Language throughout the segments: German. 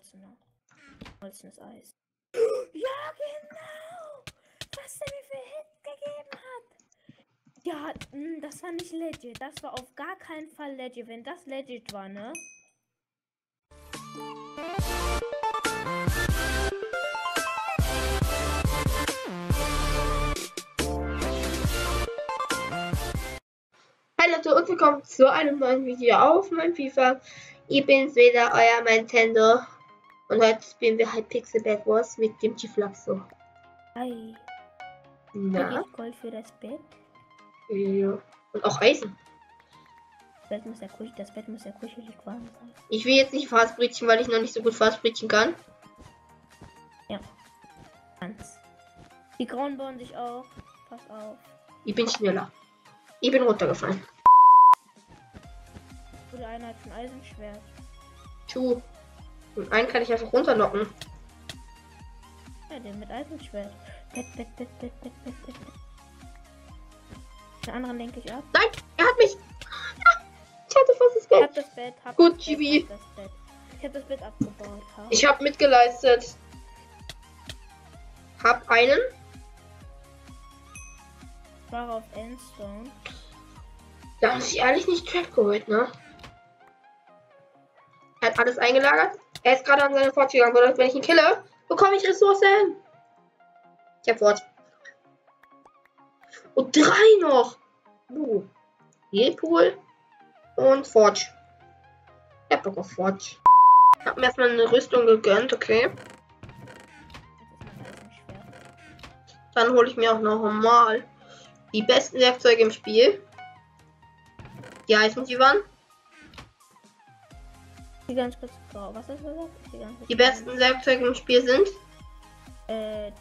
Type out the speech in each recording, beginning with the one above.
Holzner. Holzenes Eis. Ja, genau! Was der mir für Hit gegeben hat! Ja, mh, das war nicht legit. Das war auf gar keinen Fall legit. Wenn das legit war, ne? Hallo Leute und willkommen zu einem neuen Video auf mein FIFA. Ich bin's wieder, euer Nintendo. Und heute spielen wir halt Pixel Bad Wars mit dem Chiflaxo. Hi. Na? Gold für das Bett? Ja. Und auch Eisen. Das Bett muss ja kuschelig, das Bett muss ja kuschelig warm sein. Ich will jetzt nicht Fastbrechen, weil ich noch nicht so gut Fastbrechen kann. Ganz. Die Grauen bauen sich auf. Pass auf. Ich bin schneller. Ich bin runtergefallen. Oder einer hat ein Eisenschwert. Two. Und einen kann ich einfach runterlocken. Ja, den mit Eisenschwert. Bett, Bett, Bett, Bett, Bett, Bett, Bett. Den anderen lenke ich ab. Nein, er hat mich. Ja, ich hatte fast das Hab Bett. das Bett, hab Gut, das Bett, hab das Bett. Ich hab das Bett abgebaut. Hab. Ich habe mitgeleistet. Hab einen. war auf Endstone. Da haben sie ehrlich nicht Trap geholt, ne? Hat alles eingelagert. Er ist gerade an seine Fort gegangen. Bedeutet, wenn ich ihn kille, bekomme ich Ressourcen. Ich hab Fort. Und drei noch. Uh. Healpool und Forge. Ich hab Bock auf Forge. Ich hab mir erstmal eine Rüstung gegönnt, okay. Dann hole ich mir auch noch mal die besten Werkzeuge im Spiel. Die heißen die waren. Die ganz kurz grau. Was hast du gesagt? Die grau. besten Werkzeuge im Spiel sind. Äh, äh,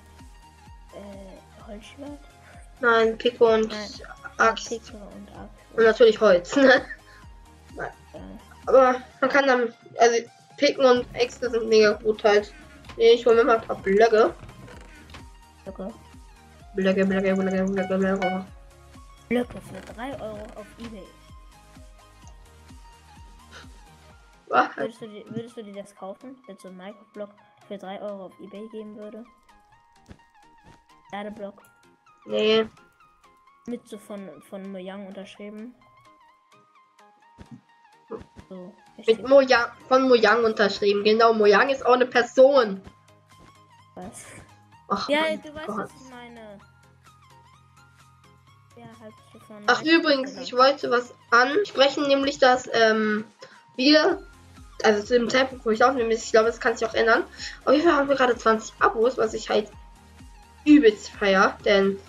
Holzschwert? Nein, Pico und Nein. Axt. Picke und Axt. Und natürlich Holz. Ne? Äh, Aber man kann dann. Also Picken und Äxte sind mega gut halt. Ich hole mir mal ein paar Blöcke. Blöcke. Blöcke, Blöcke, Blöcke, Blöcke, Blöcke. Blöcke für 3 Euro auf Ebay. Würdest du, dir, würdest du dir das kaufen, wenn so ein Minecraft-Block für 3 Euro auf Ebay geben würde? Erdeblock. Nee. Mit so von, von Mojang unterschrieben. So. Mit Mojang, von Mojang unterschrieben. Genau, Mojang ist auch eine Person. was. Ach, Ja, du weißt, Gott. was ich meine. Ja, halt Ach übrigens, genannt. ich wollte was ansprechen, nämlich dass ähm, wir, also zu dem Zeitpunkt, wo ich aufnehme, ich glaube, das kann sich auch ändern. Auf jeden Fall haben wir gerade 20 Abos, was ich halt übelst feier, denn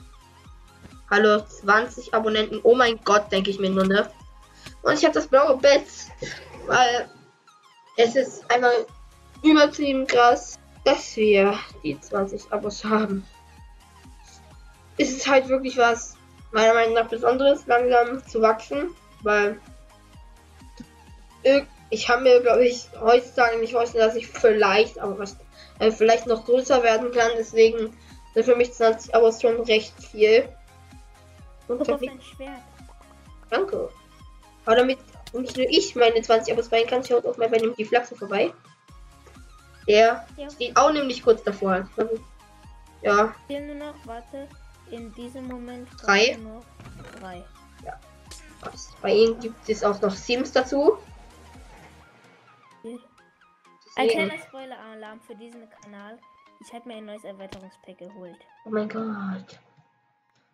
hallo, 20 Abonnenten, oh mein Gott, denke ich mir nur, ne? Und ich habe das blaue Bett, weil es ist einfach übertrieben krass, dass wir die 20 Abos haben. Es ist halt wirklich was, meiner Meinung nach Besonderes, langsam zu wachsen, weil irg- ich habe mir, glaube ich, heutzutage nicht vorstellen, dass ich vielleicht, aber was, äh, vielleicht noch größer werden kann. Deswegen sind für mich 20 Abos schon recht viel. Und Guck ich. Danke. Aber damit nicht nur ich meine 20 Abos feiern kann, schaut auch mal bei dem die Flachse vorbei. Der Ja. steht auch nämlich kurz davor. Ja, Fehlen nur noch, warte, in diesem Moment Drei. noch drei. was. bei ihm gibt es auch noch Sims dazu. Ein kleiner Spoiler-Alarm für diesen Kanal. Ich habe mir ein neues Erweiterungspack geholt. Oh mein Gott.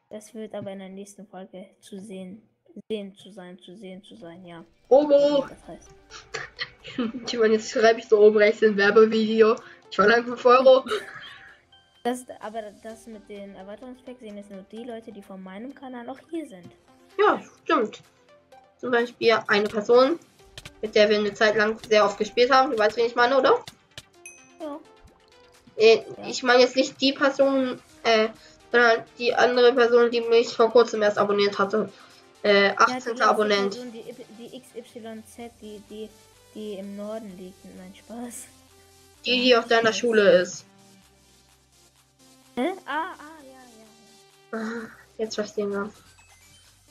Das wird aber in der nächsten Folge zu sehen, sehen zu sein, zu sehen zu sein, ja. Obo! Das heißt. Ich meine, jetzt schreibe ich so oben rechts ein Werbevideo. Ich verlange 5 Euro. Das, aber das mit den Erweiterungspacks sehen jetzt nur die Leute, die von meinem Kanal auch hier sind. Ja, stimmt. Zum Beispiel eine Person, mit der wir eine Zeit lang sehr oft gespielt haben. Du weißt, wen ich meine, oder? Ja. Äh, Ich meine jetzt nicht die Person, äh, sondern die andere Person, die mich vor kurzem erst abonniert hatte. Äh, 18. die letzte Abonnent. Person, Die, die XYZ, die, die, die im Norden liegt. Nein, Spaß. Die, die auf deiner Schule ist. Hä? Ah, ah, ja, ja. ja. Ah, Jetzt verstehen wir.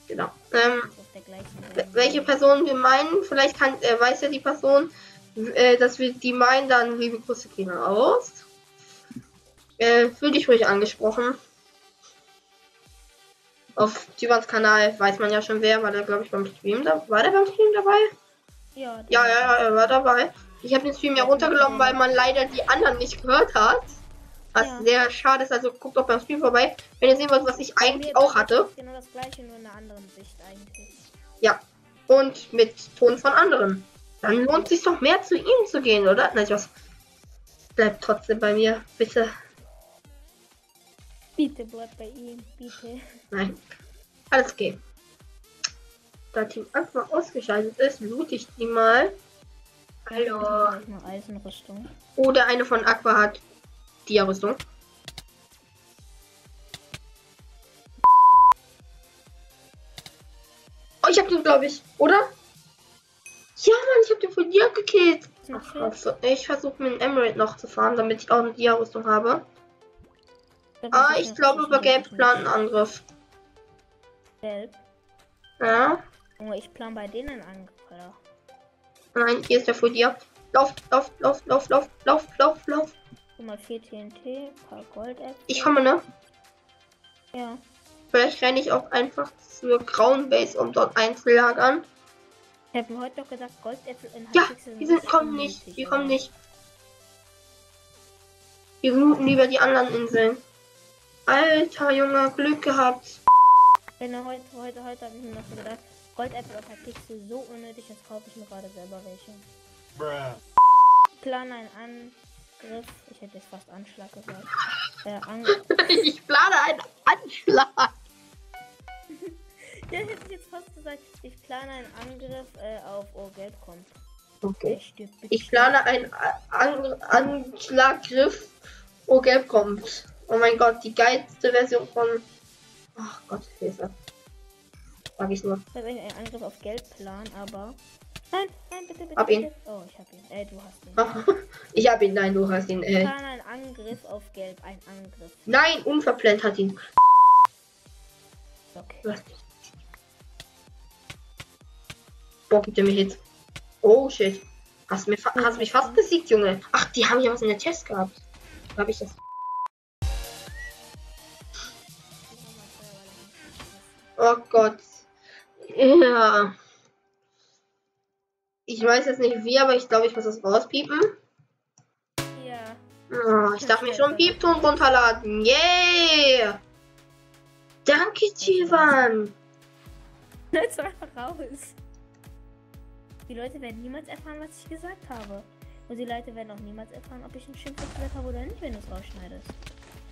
Genau. Ähm, welche Person wir meinen, vielleicht kann, äh, weiß ja die Person, äh, dass wir die meinen, dann liebe Grüße gehen aus. Äh, fühl dich ruhig angesprochen. Auf Tivans Kanal weiß man ja schon wer, war der glaube ich beim Stream da. War der beim Stream dabei? Ja, Ja, ja, ja, er war dabei. Ich habe den Stream ja runtergenommen, weil man leider die anderen nicht gehört hat. Was Ja. sehr schade ist, also guckt doch beim Stream vorbei, wenn ihr sehen wollt, was ich eigentlich auch hatte. Genau das gleiche, nur in einer anderen Sicht eigentlich. Ja. Und mit Ton von anderen. Dann lohnt sich doch mehr zu ihm zu gehen, oder? Nein, was. Bleibt trotzdem bei mir, bitte. Bitte bleib bei ihm, bitte. Nein. Alles okay. Da Team Aqua ausgeschaltet ist, loot ich die mal. Hallo. Mal Eisenrüstung. Oder eine von Aqua hat Dia-Rüstung. Oh, ich hab den, glaube ich. Oder? Ja, Mann, ich hab den von dir gekillt. Ach, Scheiße. Ich versuche mit dem Emerald noch zu fahren, damit ich auch eine Dia-Rüstung habe. Ah, ich glaube, über Gelb plant einen Angriff. Gelb. Ja. Junge, ich plan bei denen Angriff, Alter. Nein, hier ist der vor dir. Lauf, lauf, lauf, lauf, lauf, lauf, lauf, lauf. Guck mal, 4 TNT, ein paar Goldäpfel. Ich komme, ne? Ja. Vielleicht renne ich auch einfach zur grauen Base, um dort einzulagern. Ich habe mir heute doch gesagt, Goldäpfel in Ja, Hypixel die sind, kommen nicht. Die oder? kommen nicht. Wir looten lieber die anderen Inseln. Alter Junge, Glück gehabt. Wenn er heute, heute, heute habe ich mir noch so gedacht, Goldäpfel auf Hypixel so unnötig, jetzt kaufe ich mir gerade selber welche. Plan einen Angriff. Ich hätte jetzt fast Anschlag gesagt. Äh, Ang Ich plane einen Anschlag. ja, hätte ich jetzt fast gesagt. Ich plane einen Angriff äh, auf Oh, Gelb kommt. Okay. Ich plane einen An Anschlaggriff, Gelb kommt. Oh mein Gott, die geilste Version von. Ach Gott, Hilfe. Sag ich nur. Ich habe einen Angriff auf Gelb plan, aber. Nein, nein, bitte, bitte. Hab ihn. bitte. Oh, ich hab ihn. Äh, du hast ihn. Ich hab ihn, nein, du hast ihn. Äh, plane einen Angriff auf Gelb. Ein Angriff. nein, unverplant hat ihn. Okay. Was? Boah, gibt er mir Hit. Oh shit. Hast, mir, fa- hast mich fast besiegt, Junge. Ach, die haben ja was in der Chest gehabt. Hab ich das? Oh Gott. Ja. Ich weiß jetzt nicht wie, aber ich glaube, ich muss das rauspiepen. Ja. Oh, ich darf mir schon Piepton runterladen. Yeah! Danke, Chivan. Jetzt einfach raus. Die Leute werden niemals erfahren, was ich gesagt habe. Und die Leute werden auch niemals erfahren, ob ich ein Schimpfwort gesagt habe oder nicht, wenn du es rausschneidest.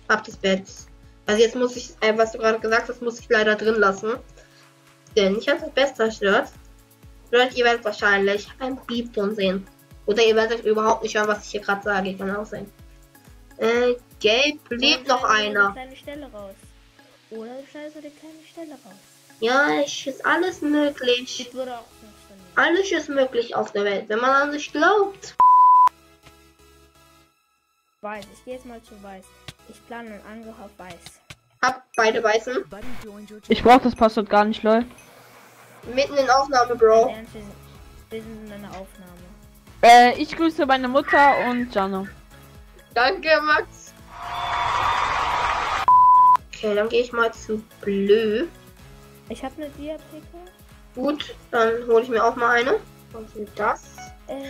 Ab des Betts. Also jetzt muss ich, äh, was du gerade gesagt hast, muss ich leider drin lassen. Denn ich habe das Bett zerstört. Leute, ihr werdet wahrscheinlich ein Piepton sehen. Oder ihr werdet überhaupt nicht hören, was ich hier gerade sage. Kann auch sein. Äh, gelb lebt noch einer. Eine kleine Stelle raus. Oder du schneidest eine kleine Stelle raus. Ja, es ist alles möglich. Alles ist möglich auf der Welt, wenn man an sich glaubt. Weiß, ich gehe jetzt mal zu Weiß. Ich plane einen Angriff auf Weiß. Hab beide Weißen. Ich brauch das Passwort gar nicht, lol. Mitten in Aufnahme, Bro. Ernst, wir sind- wir sind in einer Aufnahme. Äh, ich grüße meine Mutter und Jano. Danke, Max. Okay, dann gehe ich mal zu Blö. Ich habe eine Diapeke. Gut, dann hole ich mir auch mal eine. Dann hol ich mir das. Äh,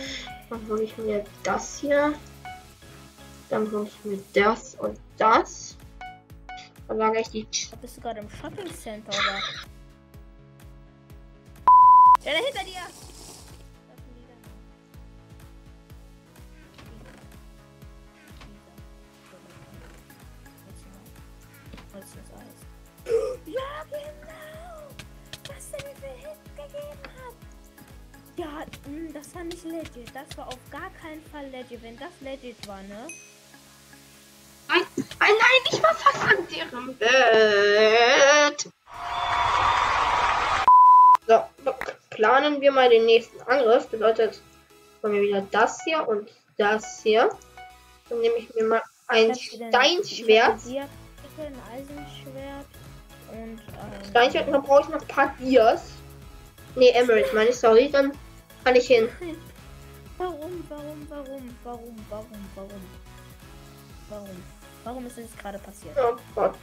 Dann hole ich mir das hier. Dann hole ich mir das und das. Dann lagere ich die. Bist du gerade im Shopping Center oder? Ja, da hinter dir! Ja, genau! Was der mir für Hit gegeben hat! Ja, mh, das war nicht legit. Das war auf gar keinen Fall legit. Wenn das legit war, ne? Nein, nein, nein, ich war fast an deren Bett. So, planen wir mal den nächsten Angriff. Bedeutet, haben wir wieder das hier und das hier. Dann nehme ich mir mal ein Steinschwert. ein Eisenschwert und ein. Steinschwert und dann brauche ich noch ein paar Dias. Ne, Emerald meine ich, sorry. Dann kann ich hin. Warum, warum, warum, warum, warum, warum? Warum? Warum ist das gerade passiert? Oh Gott.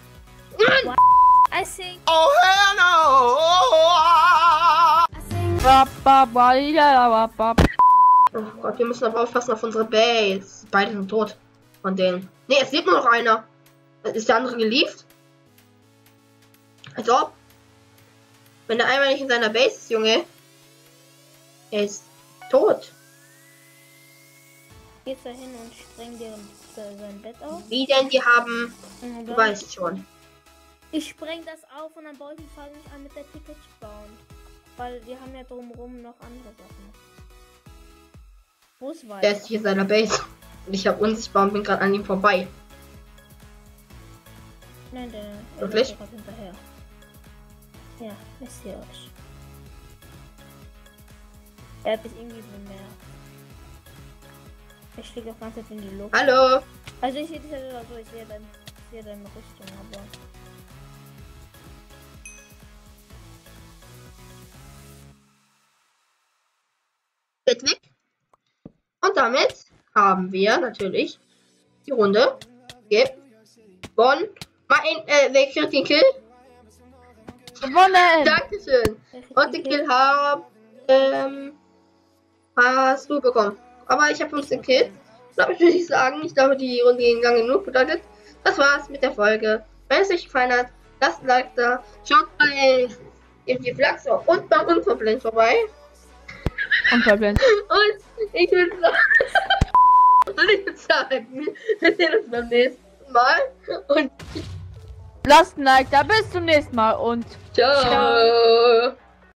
I think. Oh hell no! Oh Gott, wir müssen aber aufpassen auf unsere Base. Beide sind tot. Von denen. Ne, es lebt nur noch einer. Ist der andere gelieft? Als ob. Wenn der einmal nicht in seiner Base ist, Junge. Er ist tot. Gehst da hin und spreng dir sein Bett auf. Wie denn? Die haben. Und Du weißt schon. Ich spreng das auf und dann baue ich den Fall nicht an mit der Ticket bauen. Weil die haben ja drumherum noch andere Sachen. Wo ist Der weiter? ist hier in seiner Base. Und ich habe unsichtbar und bin gerade an ihm vorbei. Nein, der er Wirklich? läuft gerade hinterher. Ja, ich sehe euch. Er hat mich irgendwie bemerkt. Ich fliege auch ganz in die Luft. Hallo. Also ich sehe dich ja so, ich sehe dein, ich sehe deine Rüstung, aber. Weg. Und damit haben wir natürlich die Runde gewonnen. Mal ein, äh, wer kriegt den Kill? Gewonnen! Dankeschön. Und den Kill haben, ähm, hast du bekommen. Aber ich habe 15 Kills. Glaube ich, würde ich sagen. Ich glaube, die Runde ging lang genug. Bedeutet, das war's mit der Folge. Wenn es euch gefallen hat, lasst ein Like da. Schaut bei die Flachs und beim Unverblend vorbei. Unverblendet. Und ich würde sagen, und ich würde sagen, wir sehen uns beim nächsten Mal. Und Lasst ein Like da, bis zum nächsten Mal und ciao.